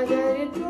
I got it